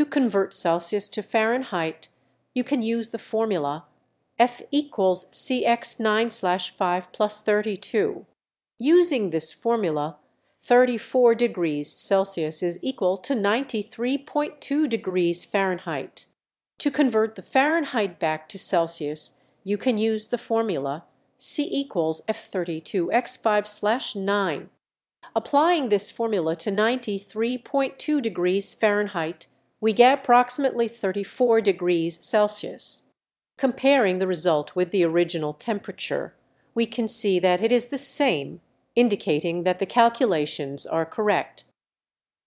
To convert Celsius to Fahrenheit you can use the formula F equals = CX9/5 + 32. Using this formula 34° Celsius is equal to 93.2° Fahrenheit. To convert the Fahrenheit back to Celsius you can use the formula C equals = F32x5/9. Applying this formula to 93.2° Fahr. We get approximately 34° C. Comparing the result with the original temperature we can see that it is the same, indicating that the calculations are correct.